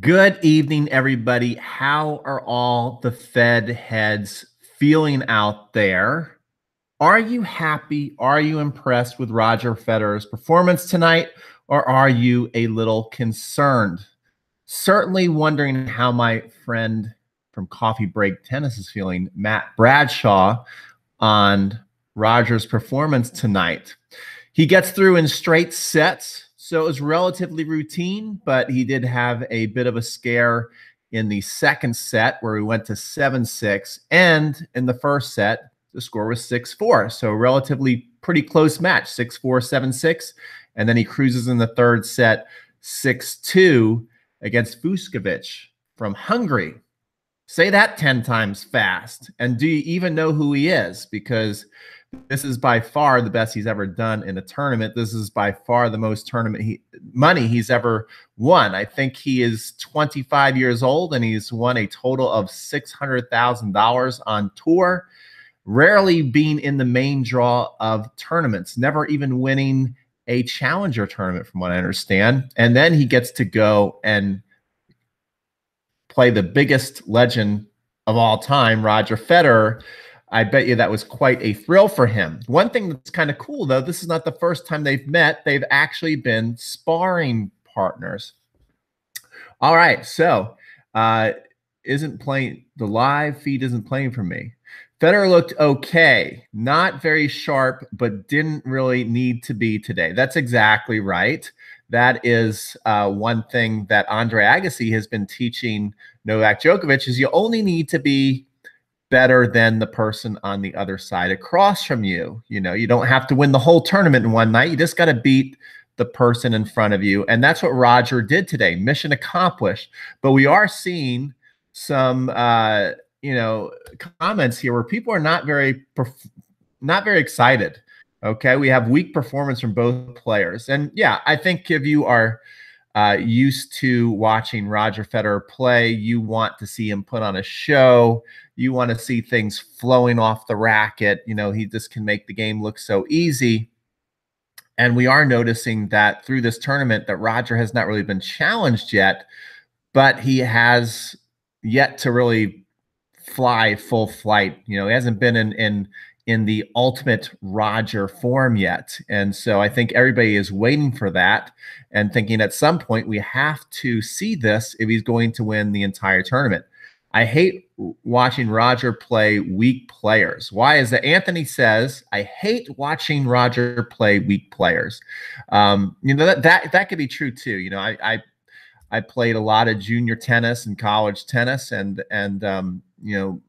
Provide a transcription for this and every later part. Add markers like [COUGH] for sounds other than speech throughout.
Good evening, everybody. How are all the Fed heads feeling out there? Are you happy? Are you impressed with Roger Federer's performance tonight? Or are you a little concerned? Certainly wondering how my friend from Coffee Break Tennis is feeling, Matt Bradshaw, on Roger's performance tonight. He gets through in straight sets so it was relatively routine, but he did have a bit of a scare in the second set where we went to 7 6. And in the first set, the score was 6 4. So relatively pretty close match 6 4, 7 6. And then he cruises in the third set 6 2 against Fucsovics from Hungary. Say that 10 times fast. And do you even know who he is? Because this is by far the best he's ever done in a tournament. This is by far the most tournament he, money he's ever won. I think he is 25 years old and he's won a total of $600,000 on tour, rarely being in the main draw of tournaments, never even winning a challenger tournament, from what I understand. And then he gets to go and play the biggest legend of all time, Roger Federer I bet you that was quite a thrill for him. One thing that's kind of cool, though, this is not the first time they've met. They've actually been sparring partners. All right, so uh, isn't playing the live feed isn't playing for me. Federer looked okay, not very sharp, but didn't really need to be today. That's exactly right. That is uh, one thing that Andre Agassi has been teaching Novak Djokovic is you only need to be better than the person on the other side across from you. You know, you don't have to win the whole tournament in one night. You just got to beat the person in front of you. And that's what Roger did today. Mission accomplished. But we are seeing some uh, you know, comments here where people are not very not very excited. Okay, we have weak performance from both players. And yeah, I think if you are uh, used to watching Roger Federer play. You want to see him put on a show. You want to see things flowing off the racket. You know, he just can make the game look so easy. And we are noticing that through this tournament that Roger has not really been challenged yet, but he has yet to really fly full flight. You know, he hasn't been in in in the ultimate Roger form yet. And so I think everybody is waiting for that and thinking at some point we have to see this if he's going to win the entire tournament. I hate watching Roger play weak players. Why is that? Anthony says, I hate watching Roger play weak players. Um, you know, that, that, that could be true too. You know, I, I, I played a lot of junior tennis and college tennis and, and, um, you know,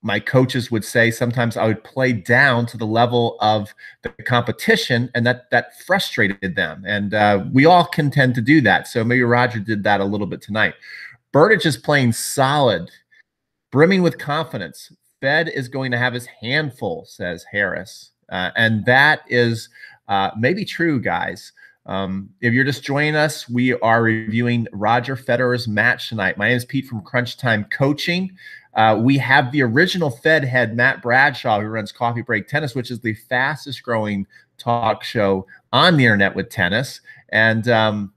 my coaches would say sometimes I would play down to the level of the competition, and that that frustrated them. And uh, we all can tend to do that. So maybe Roger did that a little bit tonight. Berdych is playing solid, brimming with confidence. Fed is going to have his handful, says Harris, uh, and that is uh, maybe true, guys. Um, if you're just joining us, we are reviewing Roger Federer's match tonight. My name is Pete from Crunch Time Coaching. Uh, we have the original Fed head, Matt Bradshaw, who runs Coffee Break Tennis, which is the fastest growing talk show on the internet with tennis. And um,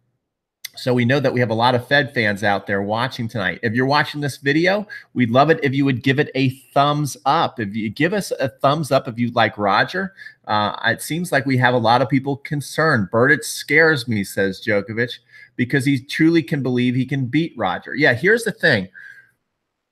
so we know that we have a lot of Fed fans out there watching tonight. If you're watching this video, we'd love it if you would give it a thumbs up. If you give us a thumbs up if you like Roger, uh, it seems like we have a lot of people concerned. Berdych scares me, says Djokovic, because he truly can believe he can beat Roger. Yeah, here's the thing.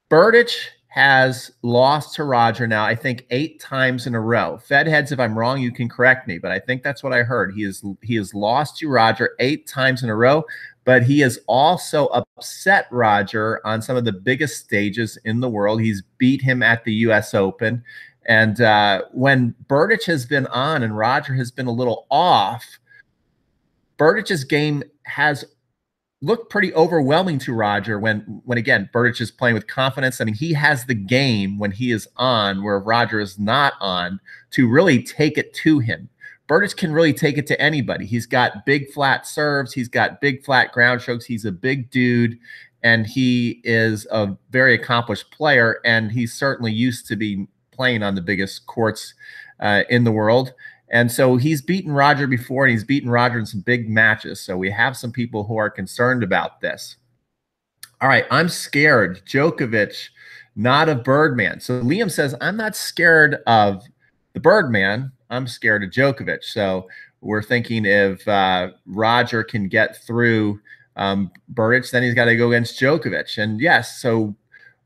Berdych has lost to Roger now, I think eight times in a row. Fed heads, if I'm wrong, you can correct me, but I think that's what I heard. He is he has lost to Roger eight times in a row, but he has also upset Roger on some of the biggest stages in the world. He's beat him at the U.S. Open, and uh, when Berdych has been on and Roger has been a little off, Berdych's game has looked pretty overwhelming to Roger when when again Berdych is playing with confidence. I mean, he has the game when he is on, where Roger is not on, to really take it to him. Berdych can really take it to anybody. He's got big flat serves, he's got big flat ground strokes, he's a big dude, and he is a very accomplished player, and he's certainly used to be playing on the biggest courts uh, in the world. And so he's beaten Roger before and he's beaten Roger in some big matches. So we have some people who are concerned about this. All right, I'm scared. Djokovic, not of Birdman. So Liam says, I'm not scared of the Birdman. I'm scared of Djokovic. So we're thinking if uh, Roger can get through um, then he's got to go against Djokovic. And yes, so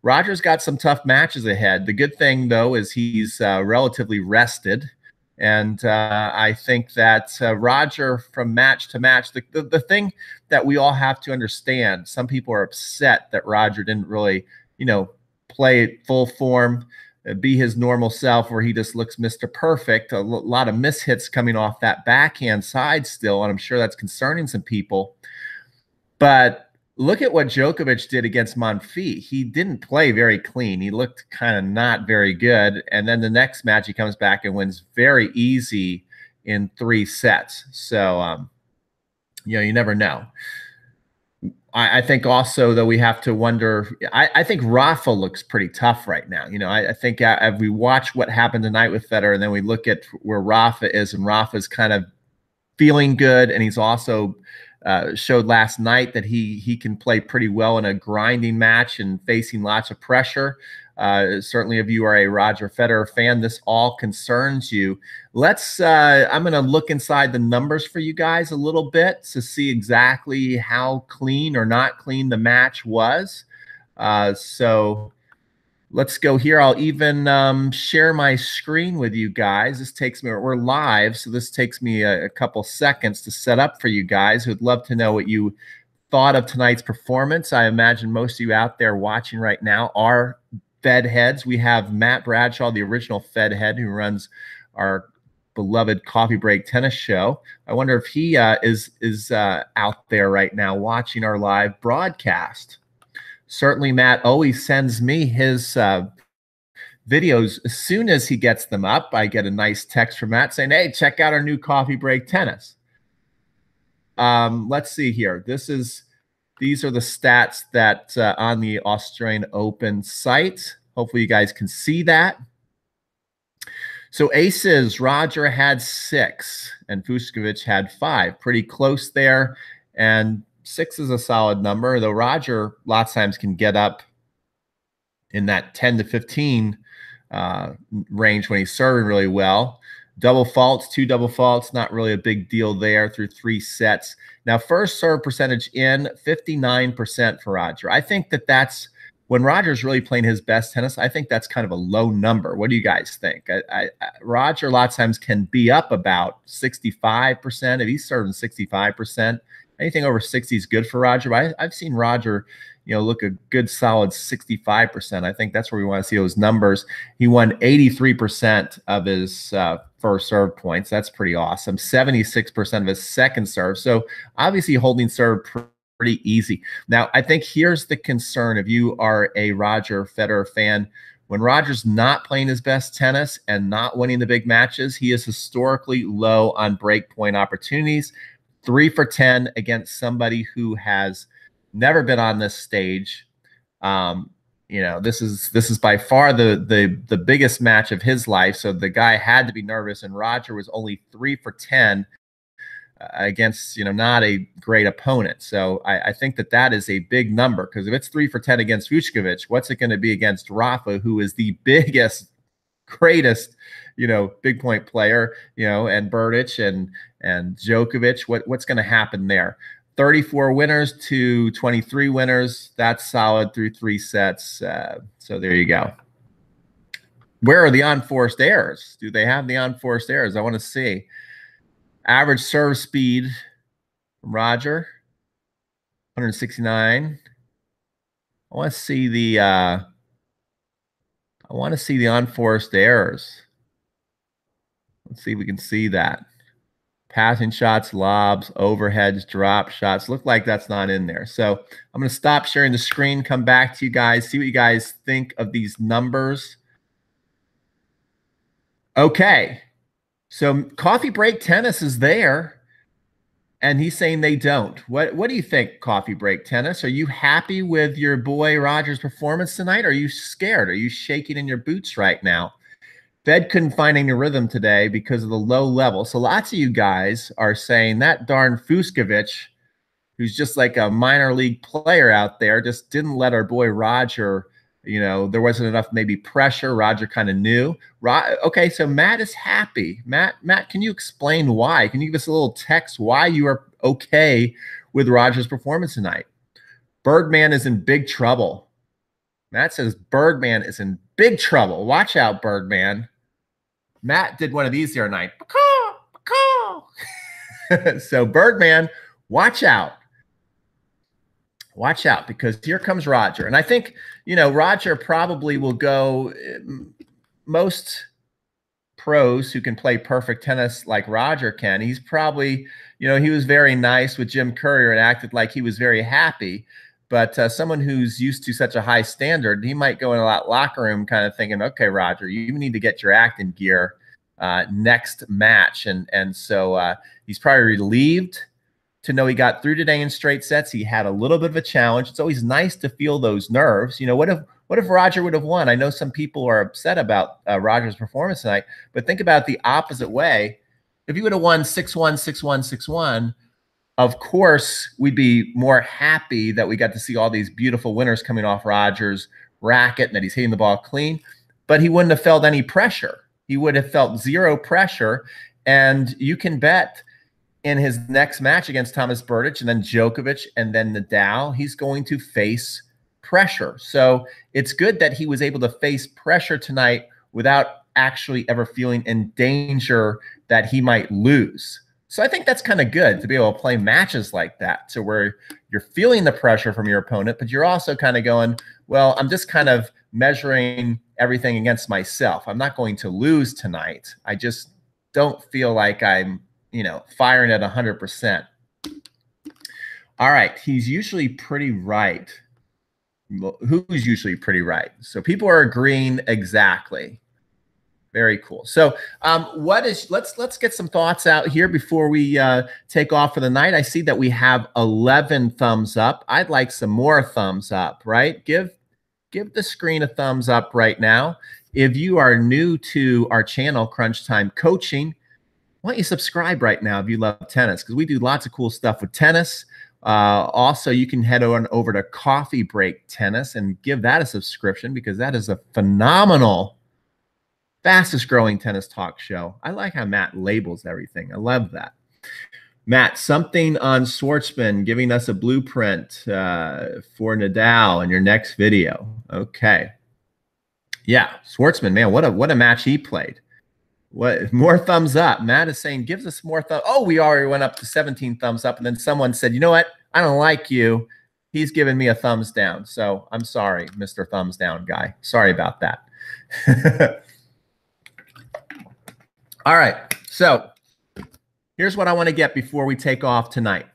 Roger's got some tough matches ahead. The good thing, though, is he's uh, relatively rested. And uh, I think that uh, Roger, from match to match, the, the, the thing that we all have to understand, some people are upset that Roger didn't really, you know, play full form, uh, be his normal self, where he just looks Mr. Perfect. A lot of mishits coming off that backhand side still, and I'm sure that's concerning some people. But look at what Djokovic did against Monfils. He didn't play very clean. He looked kind of not very good. And then the next match, he comes back and wins very easy in three sets. So, um, you know, you never know. I, I think also though we have to wonder. I, I, think Rafa looks pretty tough right now. You know, I, I think uh, as we watch what happened tonight with Federer, and then we look at where Rafa is, and Rafa's kind of feeling good, and he's also uh, showed last night that he he can play pretty well in a grinding match and facing lots of pressure. Uh, certainly, if you are a Roger Federer fan, this all concerns you. Let's. Uh, I'm going to look inside the numbers for you guys a little bit to see exactly how clean or not clean the match was. Uh, so let's go here. I'll even um, share my screen with you guys. This takes me, we're live, so this takes me a, a, couple seconds to set up for you guys who'd love to know what you thought of tonight's performance. I imagine most of you out there watching right now are Fed heads. We have Matt Bradshaw, the original Fed head who runs our beloved coffee break tennis show. I wonder if he uh, is is uh, out there right now watching our live broadcast certainly Matt always sends me his uh, videos as soon as he gets them up. I get a nice text from Matt saying, "Hey, check out our new coffee break tennis." Um, let's see here. This is these are the stats that uh, on the Australian Open site. Hopefully, you guys can see that. So aces, Roger had six and Fucsovics had five. Pretty close there. And six is a solid number, though Roger lots of times can get up in that 10 to 15 uh, range when he's serving really well. Double faults, two double faults, not really a big deal there through three sets. Now, first serve percentage in 59% for Roger. I think that that's when Roger's really playing his best tennis. I think that's kind of a low number. What do you guys think? I, I, Roger, a lot of times, can be up about 65%. If he's serving 65%, anything over 60 is good for Roger. But I, have seen Roger, you know, look a good solid 65%. I think that's where we want to see those numbers. He won 83% of his uh, first serve points. That's pretty awesome. 76% of his second serve. So obviously holding serve pretty easy. Now, I think here's the concern if you are a Roger Federer fan. When Roger's not playing his best tennis and not winning the big matches, he is historically low on break point opportunities three for 10 against somebody who has never been on this stage. Um, you know, this is this is by far the the the biggest match of his life. So the guy had to be nervous, and Roger was only three for 10 uh, against you know not a great opponent. So I, I think that that is a big number because if it's three for 10 against Fucsovics, what's it going to be against Rafa, who is the [LAUGHS] biggest, greatest you know, big point player, you know, and Berdych and and Djokovic. What what's going to happen there? 34 winners to 23 winners. That's solid through three sets. Uh, so there you go. Where are the unforced errors? Do they have the unforced errors? I want to see. Average serve speed from Roger, 169. I want to see the uh, I want to see the unforced errors. Let's see if we can see that. Passing shots, lobs, overheads, drop shots. Look like that's not in there. So I'm going to stop sharing the screen, come back to you guys, see what you guys think of these numbers. Okay. So coffee break tennis is there. And he's saying they don't. What what do you think, coffee break tennis? Are you happy with your boy Rogers' performance tonight? Are you scared? Are you shaking in your boots right now? Fed couldn't find any rhythm today because of the low level. So lots of you guys are saying that darn Fucsovics, who's just like a minor league player out there, just didn't let our boy Roger. You know, there wasn't enough maybe pressure. Roger kind of knew. Ro- okay, so Matt is happy. Matt, Matt, can you explain why? Can you give us a little text why you are okay with Roger's performance tonight? Birdman is in big trouble. Matt says Birdman is in big trouble. Watch out, Birdman. Matt did one of these the other night. [LAUGHS] so Birdman, watch out. Watch out because here comes Roger. And I think, you know, Roger probably will go um, most pros who can play perfect tennis like Roger can. He's probably, you know, he was very nice with Jim Courier and acted like he was very happy. But uh, someone who's used to such a high standard, he might go in a lot locker room kind of thinking, okay, Roger, you need to get your act in gear uh, next match. And, and so uh, he's probably relieved to know he got through today in straight sets. He had a little bit of a challenge. It's always nice to feel those nerves. You know, what if what if Roger would have won? I know some people are upset about uh, Roger's performance tonight, but think about the opposite way. If he would have won 6 1, 6 1, 6 1, of course, we'd be more happy that we got to see all these beautiful winners coming off Rogers' racket and that he's hitting the ball clean, but he wouldn't have felt any pressure. He would have felt zero pressure. And you can bet in his next match against Thomas Berdych and then Djokovic and then Nadal, he's going to face pressure. So it's good that he was able to face pressure tonight without actually ever feeling in danger that he might lose. So I think that's kind of good to be able to play matches like that to where you're feeling the pressure from your opponent, but you're also kind of going, well, I'm just kind of measuring everything against myself. I'm not going to lose tonight. I just don't feel like I'm, you know, firing at 100%. All right, he's usually pretty right. Who's usually pretty right? So people are agreeing exactly. Very cool. So, um, what is? Let's let's get some thoughts out here before we uh, take off for the night. I see that we have eleven thumbs up. I'd like some more thumbs up. Right? Give give the screen a thumbs up right now. If you are new to our channel, Crunch Time Coaching, why don't you subscribe right now if you love tennis? Because we do lots of cool stuff with tennis. Uh, also, you can head on over to Coffee Break Tennis and give that a subscription because that is a phenomenal fastest growing tennis talk show. I like how Matt labels everything. I love that. Matt, something on Schwartzman giving us a blueprint uh, for Nadal in your next video. Okay. Yeah, Schwartzman, man, what a what a match he played. What more thumbs up? Matt is saying gives us more thumbs. Oh, we already went up to 17 thumbs up, and then someone said, you know what? I don't like you. He's giving me a thumbs down. So I'm sorry, Mr. Thumbs Down guy. Sorry about that. [LAUGHS] All right. So here's what I want to get before we take off tonight.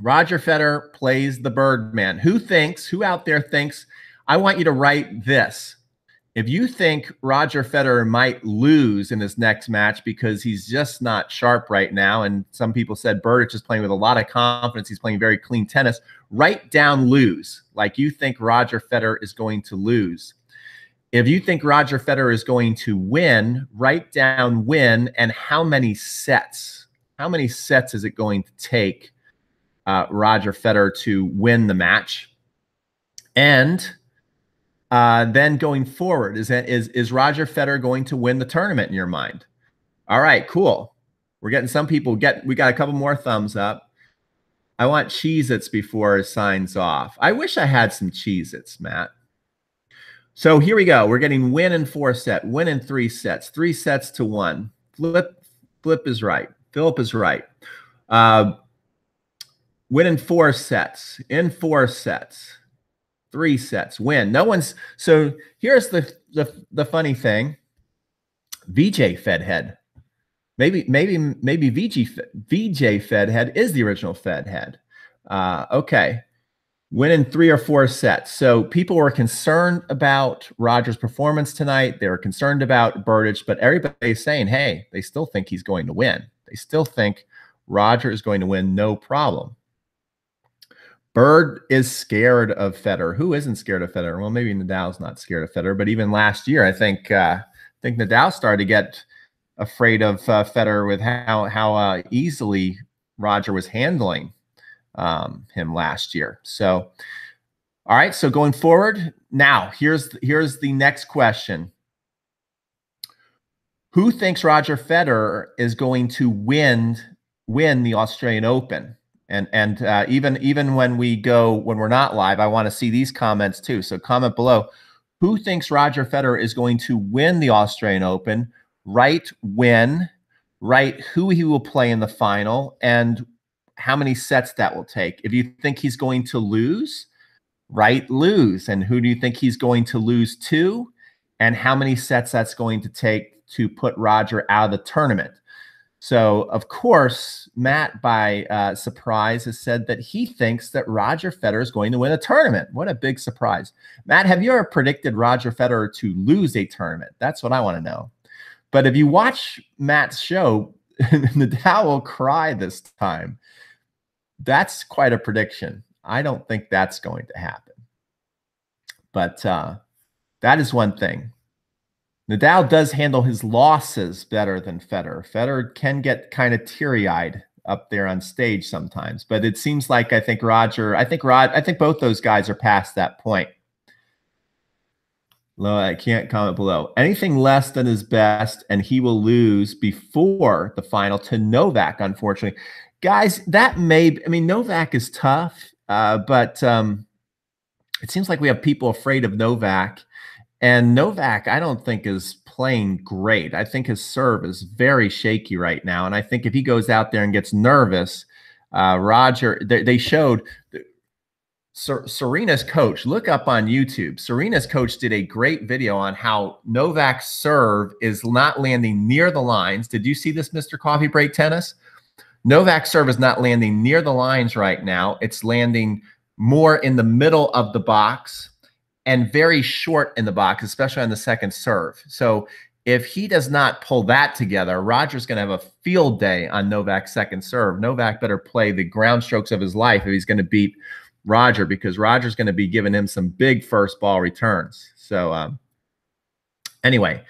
Roger Federer plays the Birdman. Who thinks, who out there thinks, I want you to write this. If you think Roger Federer might lose in his next match because he's just not sharp right now, and some people said Berdych is playing with a lot of confidence, he's playing very clean tennis, write down lose. Like you think Roger Federer is going to lose. If you think Roger Federer is going to win, write down win and how many sets. How many sets is it going to take uh, Roger Federer to win the match? And uh, then going forward, is that is is Roger Federer going to win the tournament in your mind? All right, cool. We're getting some people get. We got a couple more thumbs up. I want Cheez-Its before signs off. I wish I had some Cheez-Its, Matt. So here we go. We're getting win in four set, win in three sets, three sets to one. Flip, flip is right. Philip is right. Uh, win in four sets, in four sets, three sets, win. No one's so here's the the, the funny thing. VJ Fedhead. Maybe, maybe, maybe VG VJ Fedhead is the original Fedhead. Uh, okay win in three or four sets. So people were concerned about Rogers' performance tonight. They were concerned about Berdych, but everybody's saying, hey, they still think he's going to win. They still think Roger is going to win, no problem. Bird is scared of Federer. Who isn't scared of Federer? Well, maybe Nadal's not scared of Federer, but even last year, I think uh, I think Nadal started to get afraid of uh, Federer with how how uh, easily Roger was handling um, him last year. So, all right. So going forward, now here's here's the next question. Who thinks Roger Federer is going to win win the Australian Open? And and uh, even even when we go when we're not live, I want to see these comments too. So comment below. Who thinks Roger Federer is going to win the Australian Open? Write when, write who he will play in the final, and how many sets that will take. If you think he's going to lose, write lose. And who do you think he's going to lose to? And how many sets that's going to take to put Roger out of the tournament. So, of course, Matt, by uh, surprise, has said that he thinks that Roger Federer is going to win a tournament. What a big surprise. Matt, have you ever predicted Roger Federer to lose a tournament? That's what I want to know. But if you watch Matt's show, [LAUGHS] Nadal will cry this time. That's quite a prediction. I don't think that's going to happen. But uh, that is one thing. Nadal does handle his losses better than Federer. Federer can get kind of teary-eyed up there on stage sometimes, but it seems like I think Roger, I think Rod, I think both those guys are past that point. Low, I can't comment below. Anything less than his best, and he will lose before the final to Novak, unfortunately. Guys, that may, I mean, Novak is tough, uh, but um, it seems like we have people afraid of Novak and Novak, I don't think is playing great. I think his serve is very shaky right now. And I think if he goes out there and gets nervous, uh, Roger, they, they showed Ser- Serena's coach. Look up on YouTube. Serena's coach did a great video on how Novak's serve is not landing near the lines. Did you see this, Mr. Coffee Break Tennis? Novak's serve is not landing near the lines right now. It's landing more in the middle of the box and very short in the box, especially on the second serve. So if he does not pull that together, Roger's going to have a field day on Novak's second serve. Novak better play the ground strokes of his life if he's going to beat Roger because Roger's going to be giving him some big first ball returns. So um, anyway,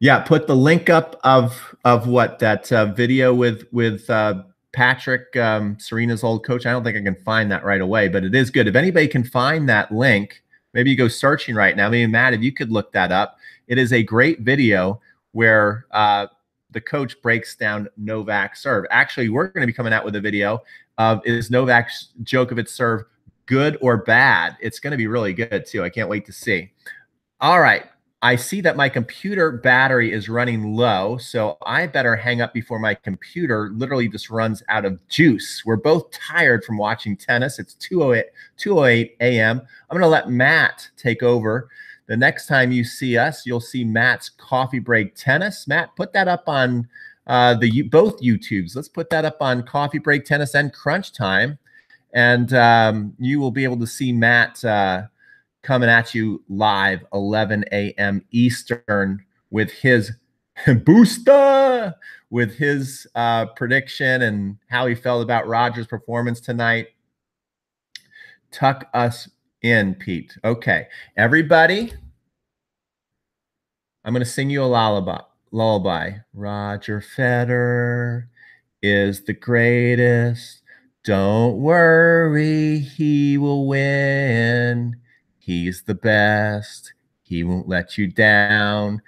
yeah, put the link up of of what that uh, video with with uh, Patrick, um, Serena's old coach. I don't think I can find that right away, but it is good. If anybody can find that link Maybe you go searching right now. Maybe Matt, if you could look that up, it is a great video where uh, the coach breaks down Novak's serve. Actually, we're going to be coming out with a video of is Novak's Djokovic serve good or bad? It's going to be really good too. I can't wait to see. All right. I see that my computer battery is running low, so I better hang up before my computer literally just runs out of juice. We're both tired from watching tennis. It's 2:08 2:08 a.m. I'm going to let Matt take over. The next time you see us, you'll see Matt's coffee break tennis. Matt, put that up on uh, the both YouTubes. Let's put that up on coffee break tennis and crunch time, and um, you will be able to see Matt. Uh, coming at you live 11 a.m. Eastern with his [LAUGHS] booster, with his uh, prediction and how he felt about Rogers' performance tonight. Tuck us in, Pete. Okay, everybody. I'm going to sing you a lullaby. Lullaby. Roger Federer is the greatest. Don't worry, he will win. He's the best. He won't let you down.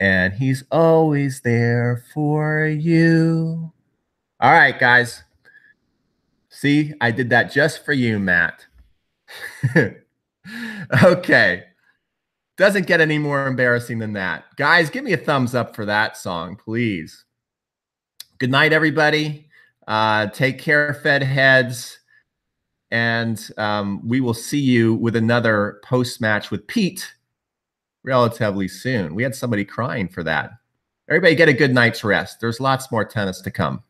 And he's always there for you. All right, guys. See, I did that just for you, Matt. [LAUGHS] okay. Doesn't get any more embarrassing than that. Guys, give me a thumbs up for that song, please. Good night, everybody. Uh, take care, Fed heads. And um, we will see you with another post match with Pete relatively soon. We had somebody crying for that. Everybody get a good night's rest. There's lots more tennis to come.